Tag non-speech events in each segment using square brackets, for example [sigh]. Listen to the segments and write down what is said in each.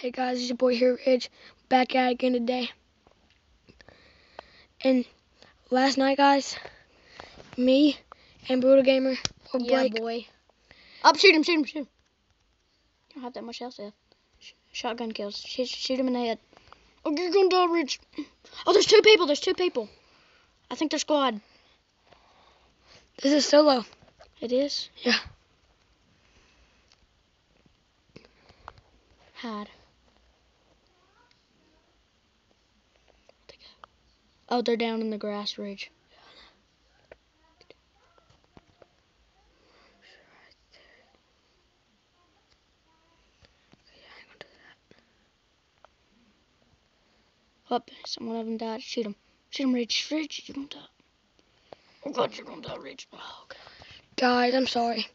Hey guys, it's your boy here, Ridge, back at it again today. And last night, guys, me and Brutal Gamer, or Yeah, Blake, boy. Up, shoot him, shoot him, shoot him. Don't have that much else left. Sh- Shotgun kills. Shoot, shoot him in the head. Oh, you're gonna die, Ridge. Oh, there's two people. There's two people. I think they're squad. this is solo. It is? Yeah. Hide. Oh, they're down in the grass ridge. Up, some one of them died. Shoot him. Shoot him, Ridge. Ridge, you're gonna die. Oh God, you're gonna die, Ridge. Oh, God. Guys, I'm sorry,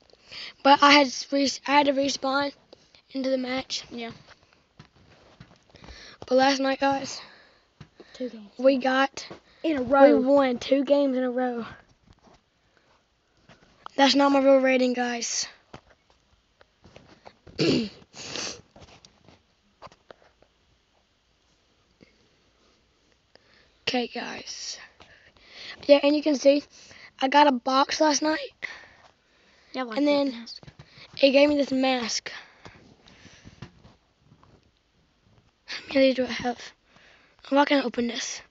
but I had I had to respawn into the match. Yeah. But last night, guys, Two games. we got In a row. we won two games in a row. That's not my real rating, guys. [clears throat] okay, guys. Yeah, and you can see I got a box last night. Yeah, like and then- mask. It gave me this mask. How many do I have? I'm not gonna open this.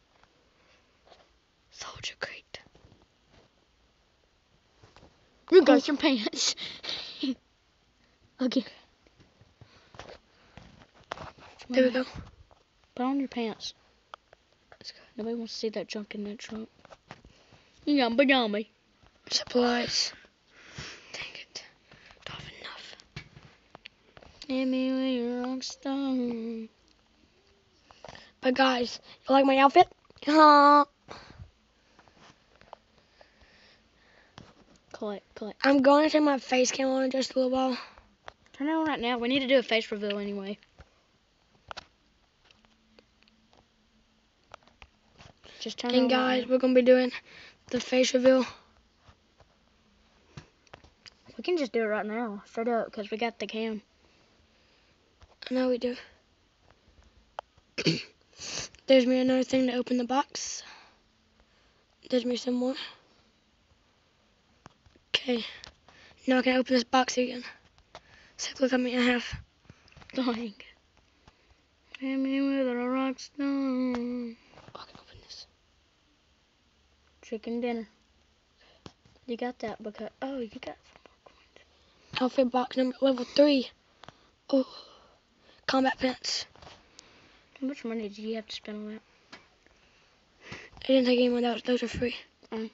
Soldier crate. You got your pants. [laughs] okay. There we go. Put on your pants. Nobody wants to see that junk in that trunk. You got big on. Supplies. Dang it. Have enough. Hit me your rock star. But guys, you like my outfit? [laughs] Uh, Collect, collect. I'm going to take my face cam on in just a little while. Turn it on right now. We need to do a face reveal anyway. Just turn it And on. right guys, we're gonna be doing the face reveal. we can just do it right now, straight up, because we got the cam. I know we do. [coughs] There's me another thing to open the box. There's me some more. Okay. Now I can open this box again. So look how many I have. Dang. Hit me with a rock star. Oh, I can open this. Chicken dinner. You got that because oh you got some more coins. Outfit box number level three. Oh. Combat pants. How much money did you have to spend on that? I didn't take anyone more. Those, those are free. Mm.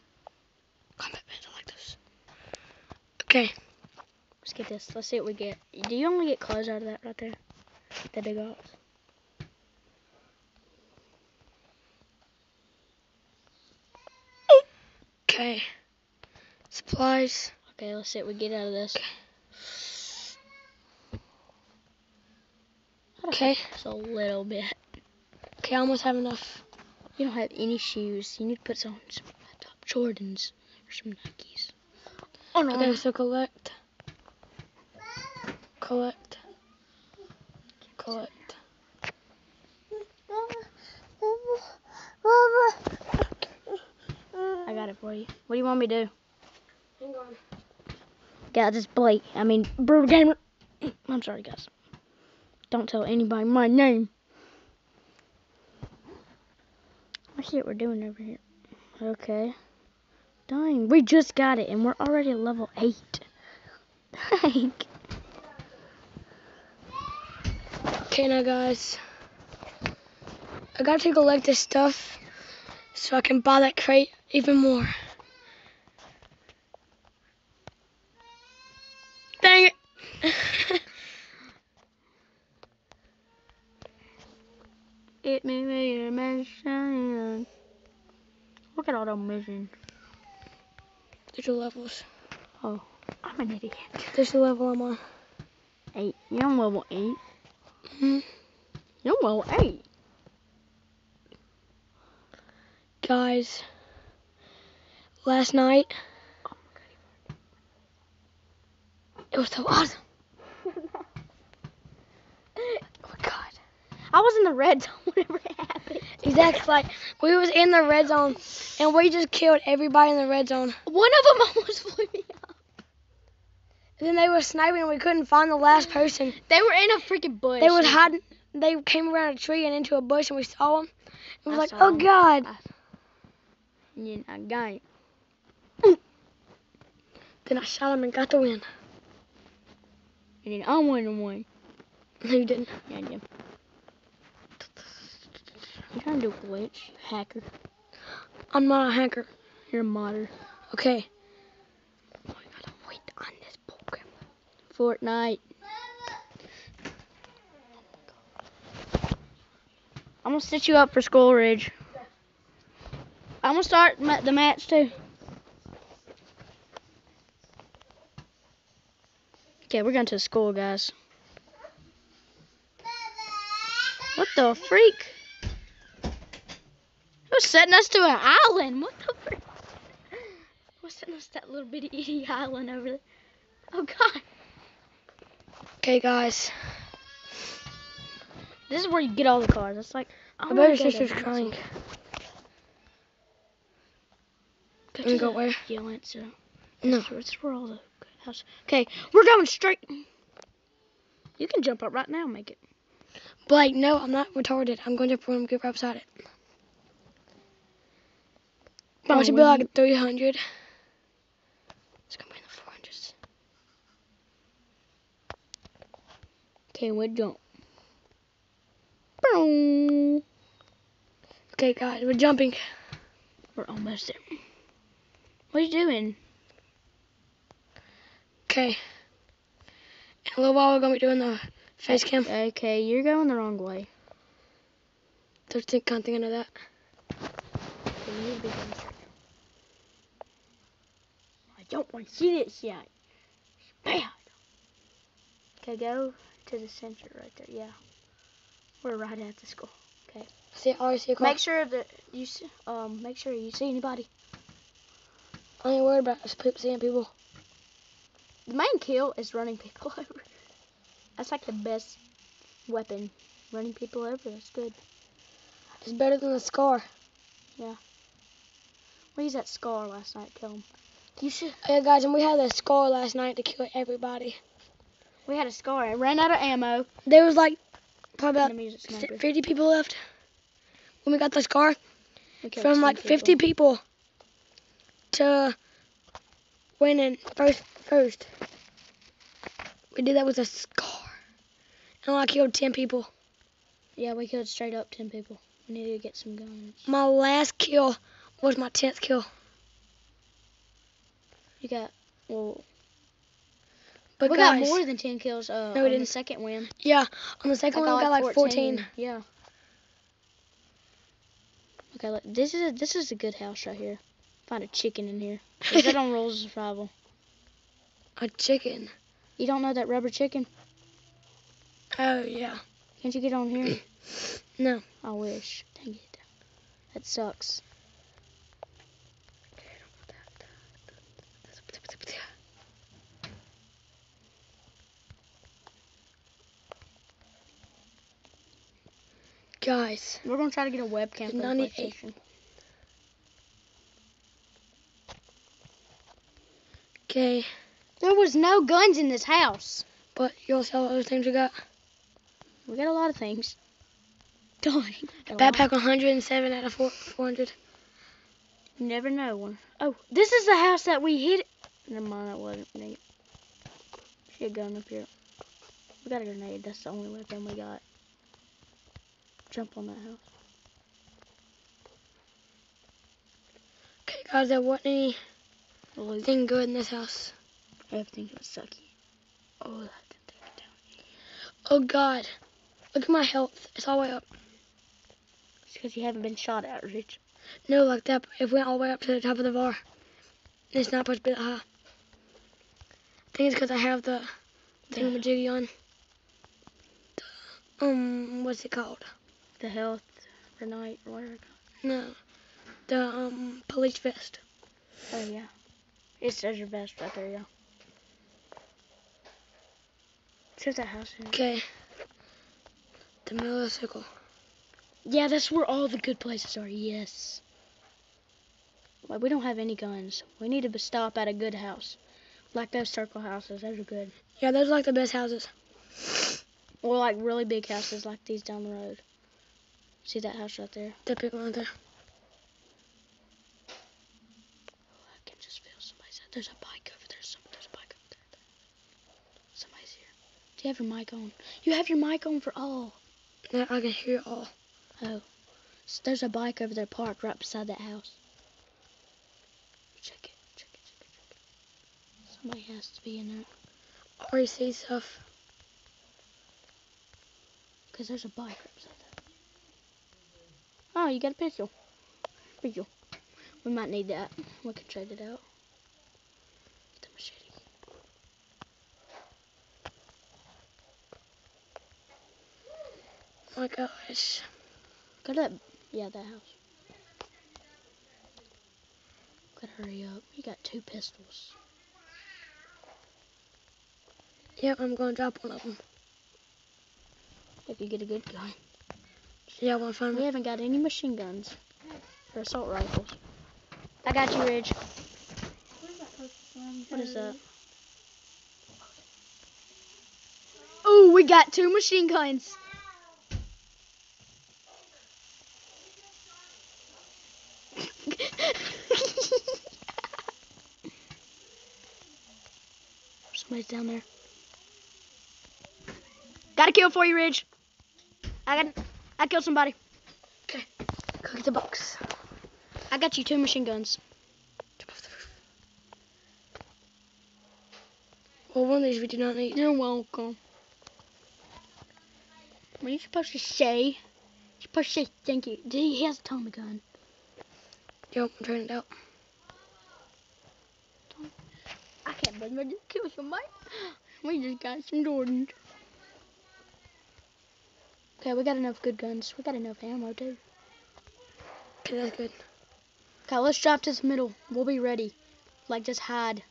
Combat pants. I like those. Okay. Let's get this. Let's see what we get. Do you only get clothes out of that right there? That they got. Okay. Supplies. Okay, let's see what we get out of this. Okay. Just a little bit. Okay, I almost have enough. You don't have any shoes. You need to put some, some top Jordans or some Nikes. Oh no. Okay, so collect. Collect. Collect. I got it for you. What do you want me to do? Hang on. Yeah, this Blake. I mean, Brutal Gamer. I'm sorry, guys. Don't tell anybody my name. Let's see what we're doing over here. Okay. Dang, we just got it, and we're already at level 8. [laughs] Dang. Okay, now guys. I got to collect this stuff so I can buy that crate even more. It me with your mission. Look at all those missions. There's the levels. I'm an idiot. There's the level I'm on. 8. You're on level 8. hmm You're on level 8. Guys, last night, it was so awesome. Oh my god. I was in the red [laughs] zone whenever it happened. Exactly. Like we was in the red zone, and we just killed everybody in the red zone. One of them almost [laughs] blew me up. And then they were sniping, and we couldn't find the last person. They were in a freaking bush. They was hiding. They came around a tree and into a bush, and we saw them. And we I was like, "Oh "Oh 'em. God!" then I got it. Then I shot him and got the win. And then I won and won. No, you didn't. Yeah, I did. You trying to do a glitch, hacker? I'm not a hacker. You're a modder. Okay. Oh, I gotta wait on this Pokemon. Fortnite. I'm gonna set you up for Skull Ridge. I'm gonna start the match too. Okay, we're going to school, guys. What the freak? Who's setting us to an island? What the freak? [laughs] Who's setting us that little bitty [laughs] itty island over there? Oh God. Okay, guys. This is where you get all the cars. It's like I bet your sister's crying. Go to go where? Yelena. No. That's where- all the house. Okay, we're going straight. You can jump up right now, and make it. Blake, no, I'm not retarded. I'm going to put him get right beside it. I should be like 300. It's gonna be in the 400s. Okay, we jump. Boom. Okay, guys, we're jumping. We're almost there. What are you doing? Okay. In a little while, we're gonna be doing the face cam. Okay, you're going the wrong way. Don't think, can't think of that. Okay, you need to be going straight. I don't want to see this yet. It's bad. Okay, go to the center right there. Yeah. We're right at the school. Okay. See, I already see a car. Make sure that you um make sure you see anybody. I ain't worried about seeing people. The main kill is running people [laughs] over. That's like the best weapon. Running people over. That's good. It's better than the scar. Yeah. We used that scar last night. Kill him. You should. Yeah, guys, and we had a scar last night to kill everybody. We had a scar. I ran out of ammo. There was like probably about Enemies at si- sniper. 50 people left when we got the scar. From 10 like 50 people to winning first. First, we did that with a scar, and I killed 10 people. Yeah, we killed straight up 10 people. We need to get some guns. My last kill was my 10th kill. You got. Well, But we guys, got more than 10 kills uh, No, we the didn't. second win. yeah, on the second one we got like 14. Yeah. Okay, look, this is a, this is a good house right here. Find a chicken in here. Is that on [laughs] Rules of Survival? A chicken. You don't know that rubber chicken? Oh yeah. Can't you get on here? [coughs] No. I wish. Dang it. That sucks. Guys, We're gonna try to get a webcam for the PlayStation. okay, There was no guns in this house. but you'll see all those things we got. We got a lot of things. Dang. [laughs] Backpack 107 out of 400. Never know one. Oh, this is the house that we hit. Never mind, that wasn't neat. She had a gun up here. We got a grenade. That's the only weapon we got. Jump on that house. Okay, guys, there wasn't anything Loot. good in this house. Everything was sucky. Oh, that didn't take it down. Oh God, look at my health. It's all the way up. It's because you haven't been shot at, Rich. No, like that. It went all the way up to the top of the bar. It's not supposed to be that high. I think it's because I have the thingamajiggy on. The, um, what's it called? The health for night or whatever. No, the um police vest. Oh, yeah. It says your best right there, yeah. See what that house. Okay. The middle circle. Yeah, that's where all the good places are. Yes. Well, we don't have any guns. We need to stop at a good house. Like those circle houses. Those are good. Yeah, those are like the best houses. Or like really big houses like these down the road. See that house right there? The big one there. Oh, I can just feel somebody's. There's a bike over there. Some, there's a bike over there. Somebody's here. Do you have your mic on? You have your mic on for all. Now I can hear it all. Oh. S there's a bike over there parked right beside that house. Check it. Check it. Check it. Check it. Somebody has to be in there. Or you see stuff. Because there's a bike right beside that. Oh, you got a pistol. Pistol. We might need that. We can trade it out. Get the machete. Oh my gosh. Go to that. Yeah, that house. Gotta hurry up. You got two pistols. Yep, I'm to drop one of them. If you get a good guy. Yeah, I want to find We haven't got any machine guns or assault rifles. I got you, Ridge. What is that? Oh, we got two machine guns. [laughs] Somebody's down there. Got a kill for you, Ridge. I got, I killed somebody. Okay. Go get the box. I got you two machine guns. Jump off the roof. Well, one of these we do not need. You're welcome. What are you supposed to say? You're supposed to say thank you. He he has a Tommy gun. Yep, I'm trying it out. I can't believe I just killed somebody. [gasps] We just got some Jordans. Okay, we got enough good guns. We got enough ammo too. Okay, that's good. Okay, let's drop to this middle. We'll be ready. Like just hide.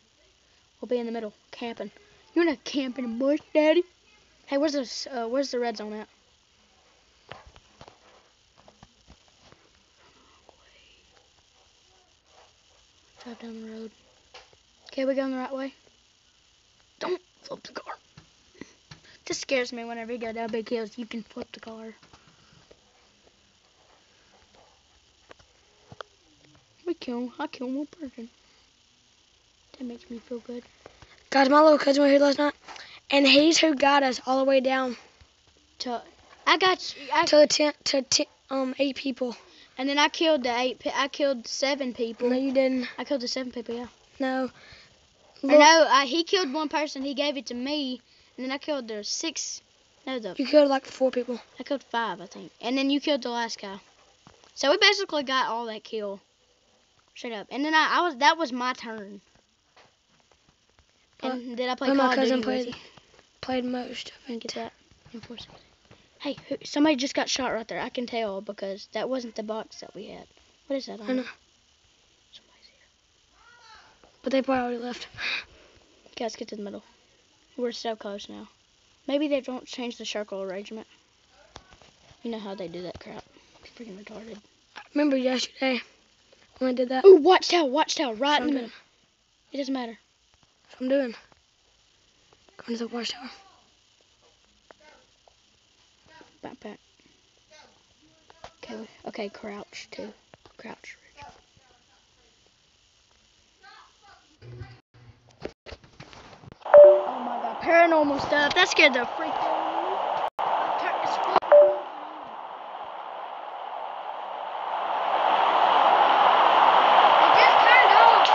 We'll be in the middle, camping. You wanna camp in bush, Daddy? Hey, where's the uh, where's the red zone at? Drive down the road. Okay, we're going the right way? Don't flip the car. This scares me whenever you go down big hills. You can flip the car. We kill. I kill one person. That makes me feel good. Guys, my little cousin was here last night, and he's who got us all the way down To, I got. you- I, to the tent to t- um eight people. and then I killed the eight. I killed seven people. No, you didn't. I killed the seven people. Yeah. No. Or Look, no, I, he killed one person. He gave it to me, and then I killed the six. No, the You killed like four people. I killed five, I think. And then you killed the last guy. So we basically got all that kill. Straight up. And then I, I was that was my turn. And then I played But Call my cousin played played most of And it. get that. Hey, who, somebody just got shot right there. I can tell because that wasn't the box that we had. What is that? I on know. Somebody's here. But they probably already left. Okay, let's get to the middle. We're so close now. Maybe they don't change the circle arrangement. You know how they do that crap. It's freaking retarded. Remember yesterday when I did that? Ooh, watchtower, watchtower, right in the middle. It doesn't matter. That's what I'm doing. Going to the watchtower. Back, back. Okay, okay, crouch too. Crouch. Oh my god, paranormal stuff. That scared the freak out of me. Turn- it's fucking- It just turned off.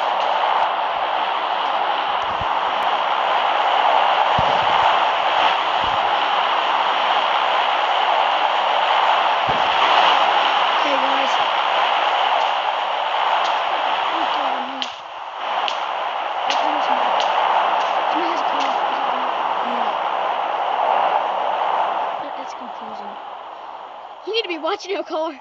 Okay, guys. That's confusing. You need to be watching your car. [laughs]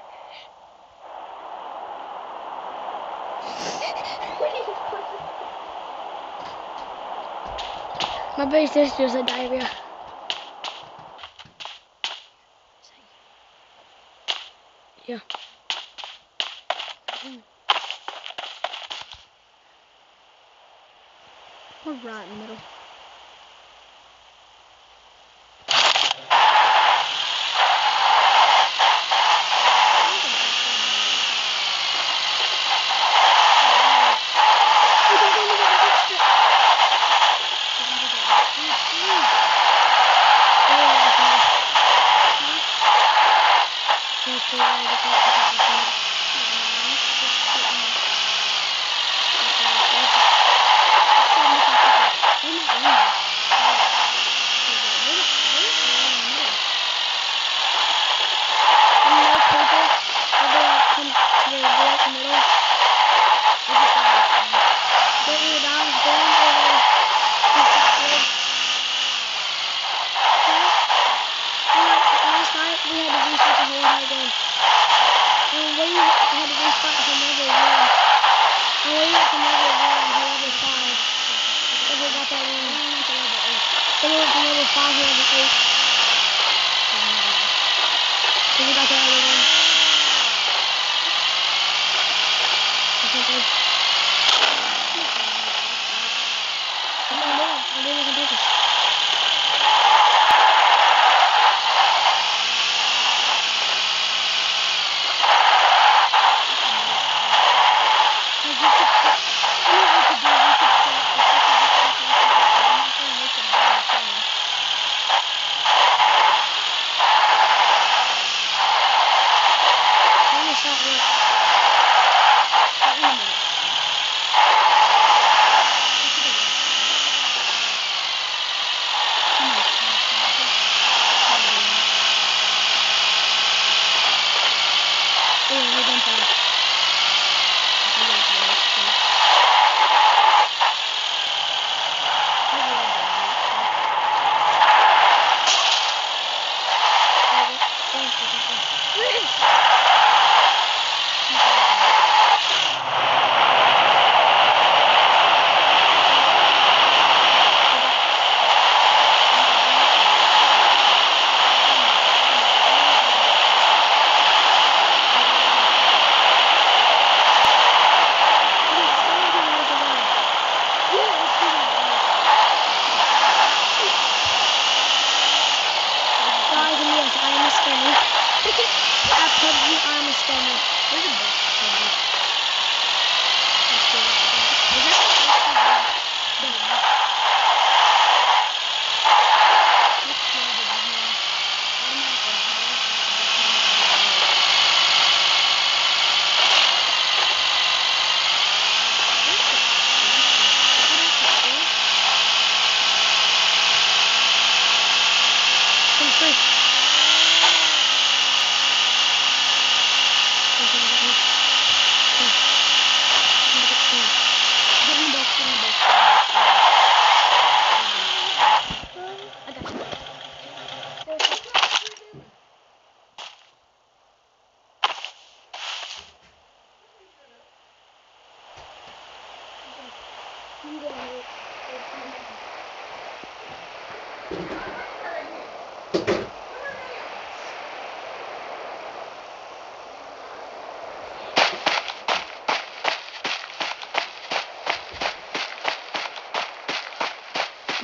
My is just a diarrhea. Yeah. We're right in the middle. Last night we had to restart the whole entire game. And we had to restart from level one. And we went from level one to level five. Because we got that win. Then we went from level five to level eight. Because we got that other one. I think we. Come on, do it. I'll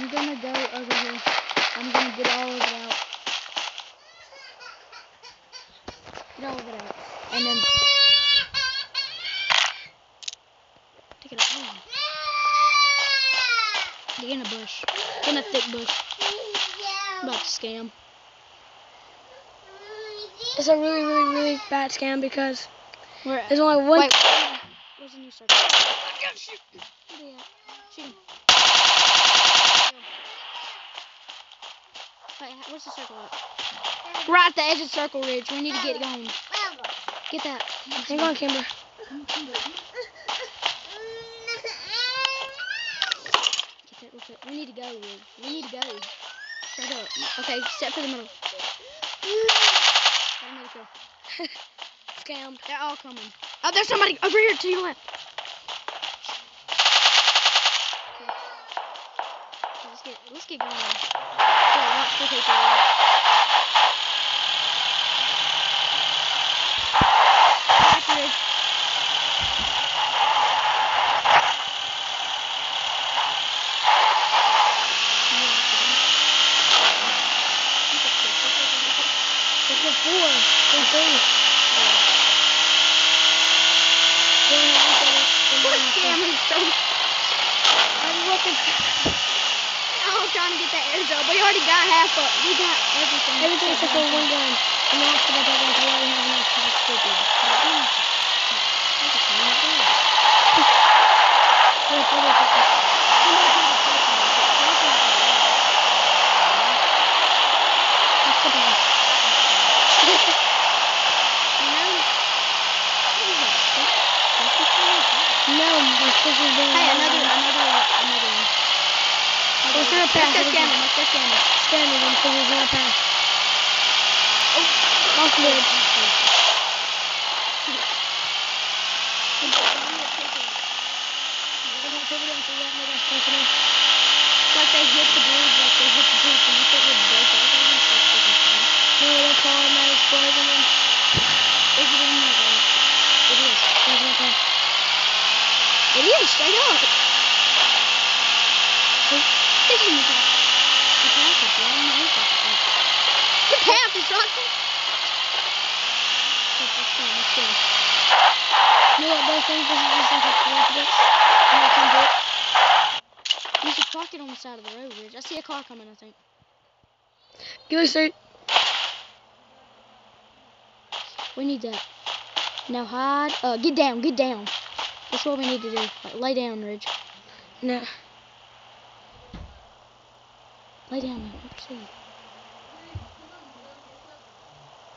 I'm gonna go over here. I'm gonna get all of it out. Get all of it out. And then take it out. Get in a bush. Get in a thick bush. I'm about to scam. It's a really, really, really bad scam because there's only one. Wait, where's the new circle? Shoot him. Shoot him. Wait, where's the circle at? Right at the edge of Circle Ridge. We need to get going. Get that. Hang on, Kimber. We need to go. We need to go. Up. Okay, set for the middle. [laughs] Scammed. They're all coming. Oh, there's somebody over here to your left. get let's get going. So watch the paper. Accurate. There's scamming so I'm looking. I'm trying to get that air drop. We already got half of We got everything. Everything except for one gun. And that's the other ones. I already have enough to stupid. The. No, my sister's doing Hey, another, another. Let's do a pass. Let's go scamming. Let's go scamming. Scamming him because he's gonna pass. Off mid. It's like they hit the bridge, like they hit the bridge, and you think it would break off. That was so freaking funny. No, that's all I'm at exploring them. Is it in there, though? It is. There's no pass. It is, straight up. It's in the path is wrong. The path is go. You know what, both things this is just like a coincidence. I'm gonna come back. You should park it on the side of the road, Ridge. I see a car coming, I think. Give us a We need that. Now hide. Uh, get down, get down. That's what we need to do. Lay down, Ridge. No. Lay down see.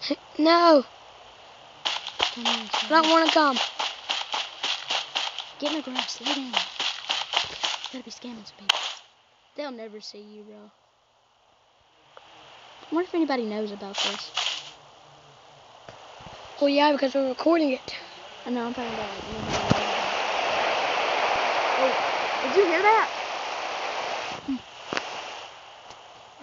[laughs] No. I don't want to come. Get in the grass. Lay down. Gotta be scamming some people. They'll never see you, bro. I wonder if anybody knows about this. Well, yeah, because we're recording it. I know, I'm talking about know, Oh, did you hear that? Hmm. We're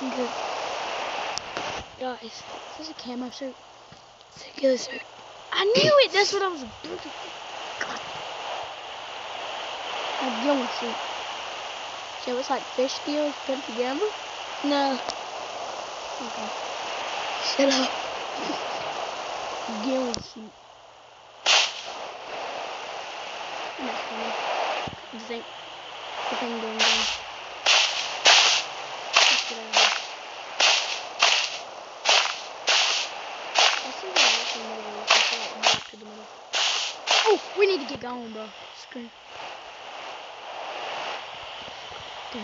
Good. Guys, Is this a camo suit? singular suit. I knew it! That's what I was. God. A gill suit. So it's like fish gills put together? No. Okay. Shut up. [laughs] Gill suit. That's funny. You think the thing going? Let's get out of here. I see the lights in the middle. Let's just like back to the middle. Oh, get bro. Screw. Dude.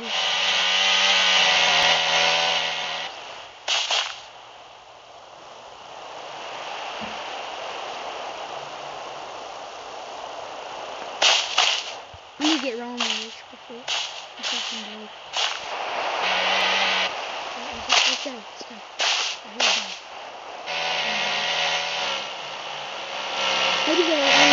Need get wrong on this before I fucking let's go. Let's go. Alright, here we go. Where do you